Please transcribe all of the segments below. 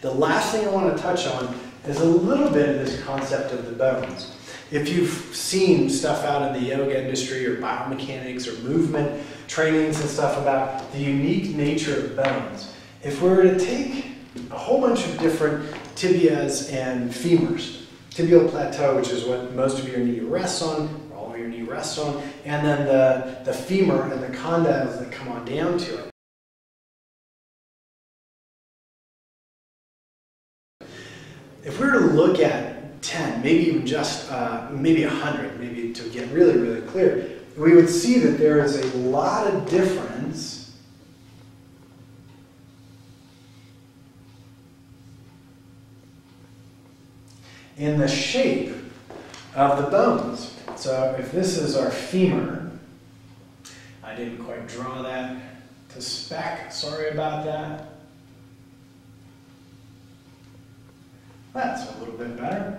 The last thing I want to touch on is a little bit of this concept of the bones. If you've seen stuff out in the yoga industry or biomechanics or movement trainings and stuff about the unique nature of bones, if we were to take a whole bunch of different tibias and femurs, tibial plateau, which is what most of your knee rests on, all of your knee rests on, and then the, the femur and the condyles that come on down to it. If we were to look at 10, maybe even just uh, maybe 100, maybe to get really, really clear, we would see that there is a lot of difference in the shape of the bones. So if this is our femur, I didn't quite draw that to spec, sorry about that. That's a little bit better.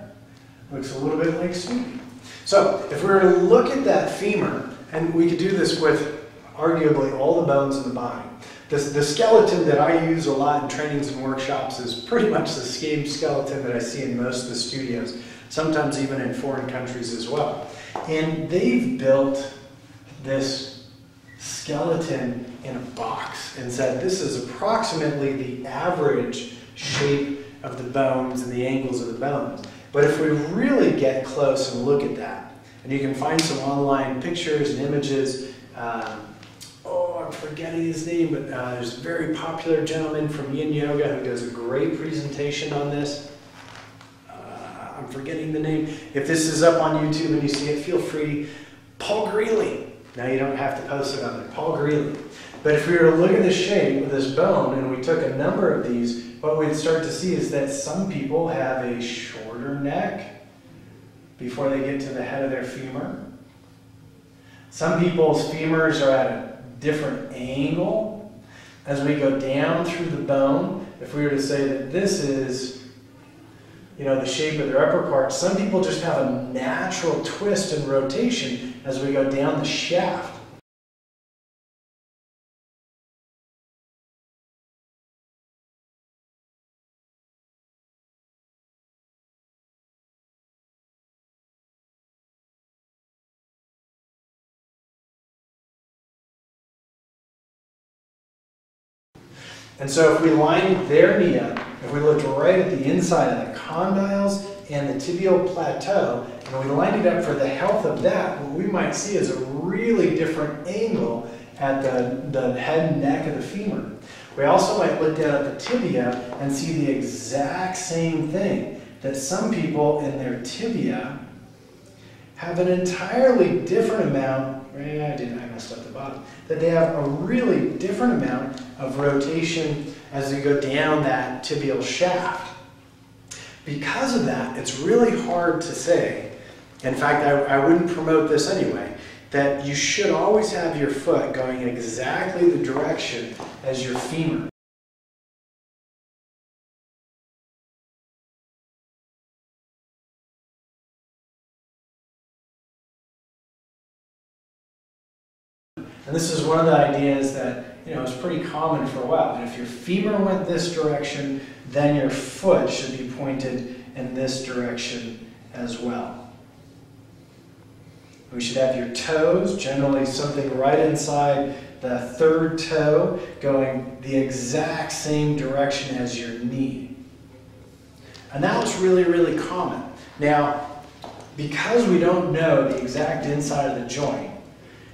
Looks a little bit like Snoopy. So if we were to look at that femur, and we could do this with arguably all the bones in the body. The, the skeleton that I use a lot in trainings and workshops is pretty much the same skeleton that I see in most of the studios, sometimes even in foreign countries as well. And they've built this skeleton in a box and said this is approximately the average shape of the bones and the angles of the bones. But if we really get close and look at that, and you can find some online pictures and images, um, oh, I'm forgetting his name, but uh, there's a very popular gentleman from Yin Yoga who does a great presentation on this. Uh, I'm forgetting the name. If this is up on YouTube and you see it, feel free. Paul Grilley. Now you don't have to post it on there. Paul Grilley. But if we were to look at the shape of this bone and we took a number of these, what we'd start to see is that some people have a shorter neck before they get to the head of their femur. Some people's femurs are at a different angle. As we go down through the bone, if we were to say that this is you know, the shape of their upper part, some people just have a natural twist and rotation as we go down the shaft. And so if we lined their knee up, if we looked right at the inside of the condyles and the tibial plateau, and we lined it up for the health of that, what we might see is a really different angle at the, the head and neck of the femur. We also might look down at the tibia and see the exact same thing, that some people in their tibia have an entirely different amount, eh, I didn't, I messed up the bottom, that they have a really different amount of rotation as you go down that tibial shaft. Because of that, it's really hard to say, in fact, I, I wouldn't promote this anyway, that you should always have your foot going exactly the direction as your femur. And this is one of the ideas that you know is pretty common for a while. And if your femur went this direction, then your foot should be pointed in this direction as well. We should have your toes, generally something right inside the third toe, going the exact same direction as your knee. And that's really, really common. Now, because we don't know the exact inside of the joint,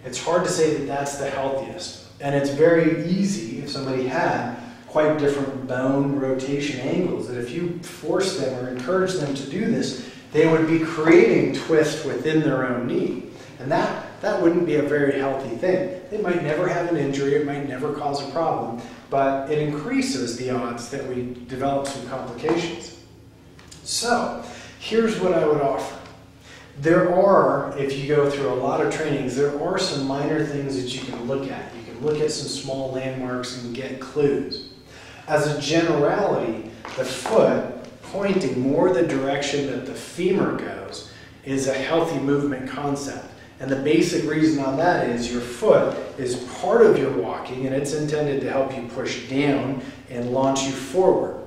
it's hard to say that that's the healthiest. And it's very easy if somebody had quite different bone rotation angles that if you force them or encourage them to do this, they would be creating twist within their own knee. And that, that wouldn't be a very healthy thing. They might never have an injury, it might never cause a problem, but it increases the odds that we develop some complications. So, here's what I would offer. There are, if you go through a lot of trainings, there are some minor things that you can look at. You look at some small landmarks and get clues. As a generality, the foot pointing more the direction that the femur goes is a healthy movement concept. And the basic reason on that is your foot is part of your walking and it's intended to help you push down and launch you forward.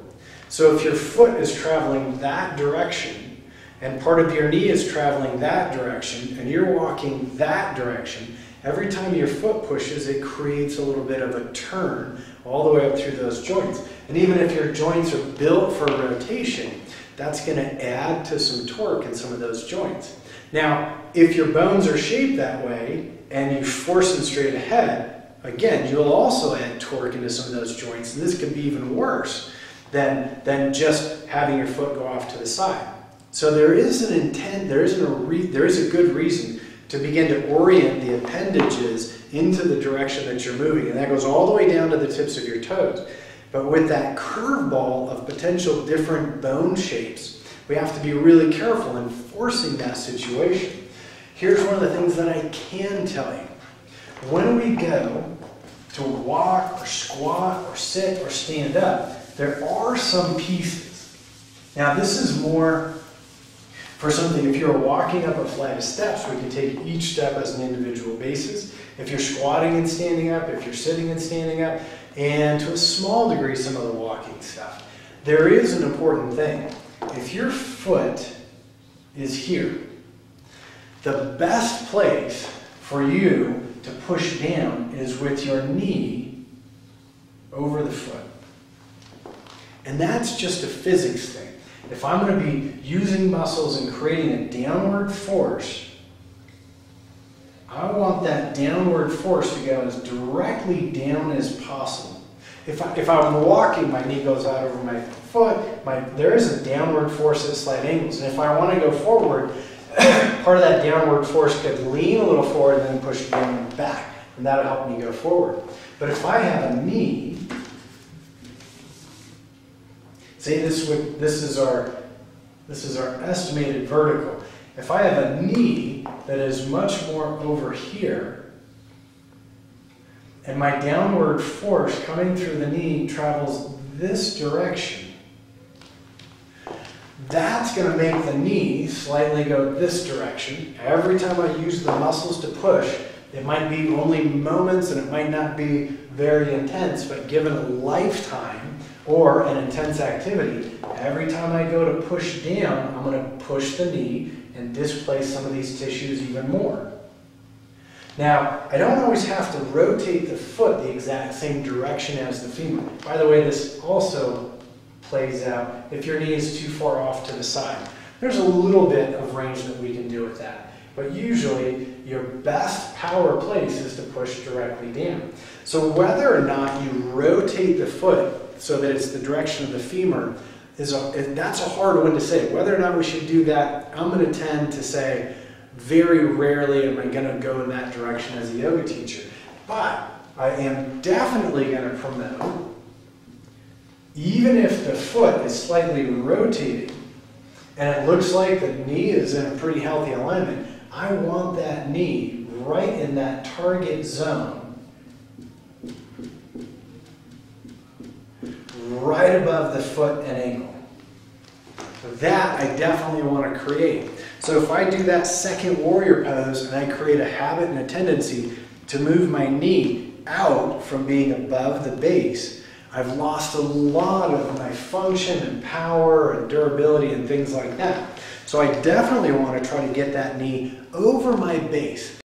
So if your foot is traveling that direction, and part of your knee is traveling that direction, and you're walking that direction, every time your foot pushes, it creates a little bit of a turn all the way up through those joints. And even if your joints are built for rotation, that's going to add to some torque in some of those joints. Now, if your bones are shaped that way and you force them straight ahead, again, you'll also add torque into some of those joints. And this could be even worse than, than just having your foot go off to the side. So there is an intent, there isn't a re, there is a good reason to begin to orient the appendages into the direction that you're moving. And that goes all the way down to the tips of your toes. But with that curveball of potential different bone shapes, we have to be really careful in forcing that situation. Here's one of the things that I can tell you. When we go to walk or squat or sit or stand up, there are some pieces. Now this is more for something, if you're walking up a flight of steps, we can take each step as an individual basis. If you're squatting and standing up, if you're sitting and standing up, and to a small degree, some of the walking stuff. There is an important thing. If your foot is here, the best place for you to push down is with your knee over the foot. And that's just a physics thing. If I'm going to be using muscles and creating a downward force, I want that downward force to go as directly down as possible. If, I, if I'm walking, my knee goes out over my foot, my, there is a downward force at slight angles. And if I want to go forward, part of that downward force could lean a little forward and then push down back. And that'll help me go forward. But if I have a knee Say this would, this is our, this is our estimated vertical. If I have a knee that is much more over here, and my downward force coming through the knee travels this direction, that's going to make the knee slightly go this direction. Every time I use the muscles to push, it might be only moments and it might not be very intense, but given a lifetime, or an intense activity, every time I go to push down, I'm going to push the knee and displace some of these tissues even more. Now, I don't always have to rotate the foot the exact same direction as the femur. By the way, this also plays out if your knee is too far off to the side. There's a little bit of range that we can do with that. But usually, your best power place is to push directly down. So whether or not you rotate the foot so that it's the direction of the femur, is a, that's a hard one to say. Whether or not we should do that, I'm going to tend to say very rarely am I going to go in that direction as a yoga teacher. But I am definitely going to promote, even if the foot is slightly rotating and it looks like the knee is in a pretty healthy alignment, I want that knee right in that target zone right above the foot and ankle. That I definitely want to create. So if I do that second warrior pose and I create a habit and a tendency to move my knee out from being above the base, I've lost a lot of my function and power and durability and things like that. So I definitely want to try to get that knee over my base.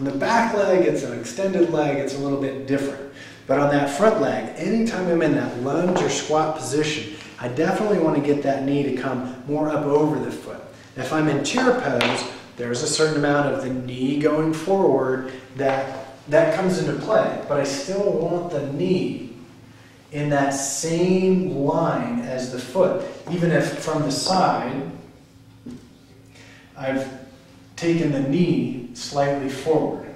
On the back leg, it's an extended leg, it's a little bit different. But on that front leg, anytime I'm in that lunge or squat position, I definitely want to get that knee to come more up over the foot. If I'm in chair pose, there's a certain amount of the knee going forward that, that comes into play. But I still want the knee in that same line as the foot. Even if from the side, I've taken the knee slightly forward.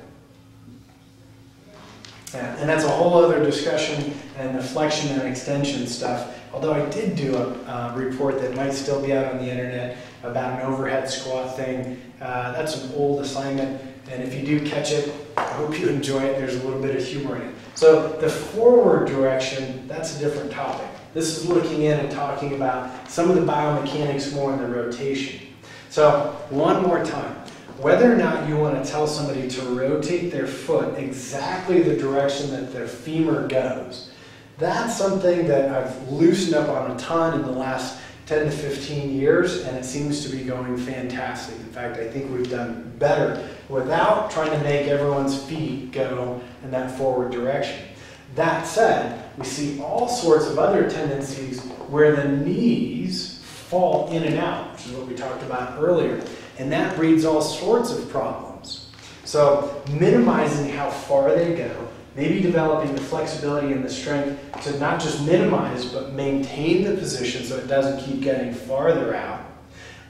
And that's a whole other discussion and the flexion and extension stuff. Although I did do a uh, report that might still be out on the internet about an overhead squat thing. Uh, that's an old assignment, and if you do catch it, I hope you enjoy it. There's a little bit of humor in it. So the forward direction, that's a different topic. This is looking in and talking about some of the biomechanics more in the rotation. So one more time. Whether or not you want to tell somebody to rotate their foot exactly the direction that their femur goes, that's something that I've loosened up on a ton in the last 10 to 15 years, and it seems to be going fantastic. In fact, I think we've done better without trying to make everyone's feet go in that forward direction. That said, we see all sorts of other tendencies where the knees fall in and out, which is what we talked about earlier, and that breeds all sorts of problems. So, minimizing how far they go maybe developing the flexibility and the strength to not just minimize but maintain the position so it doesn't keep getting farther out.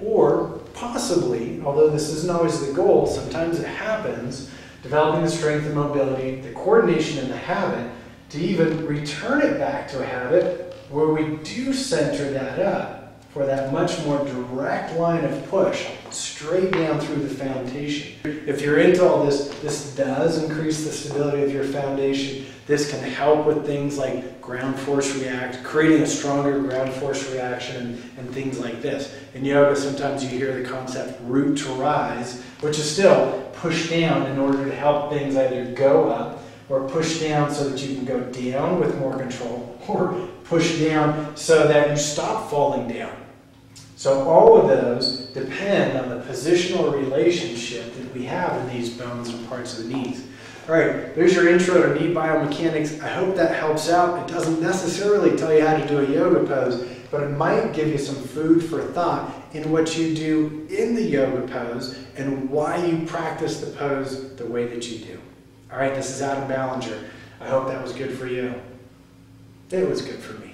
Or possibly, although this isn't always the goal, sometimes it happens, developing the strength and mobility, the coordination and the habit to even return it back to a habit where we do center that up for that much more direct line of push straight down through the foundation. If you're into all this, this does increase the stability of your foundation. This can help with things like ground force react, creating a stronger ground force reaction and things like this. In yoga, sometimes you hear the concept root to rise, which is still push down in order to help things either go up or push down so that you can go down with more control or push down so that you stop falling down. So all of those depend on the positional relationship that we have in these bones and parts of the knees. All right, there's your intro to knee biomechanics. I hope that helps out. It doesn't necessarily tell you how to do a yoga pose, but it might give you some food for thought in what you do in the yoga pose and why you practice the pose the way that you do. All right, this is Adam Ballenger. I hope that was good for you. It was good for me.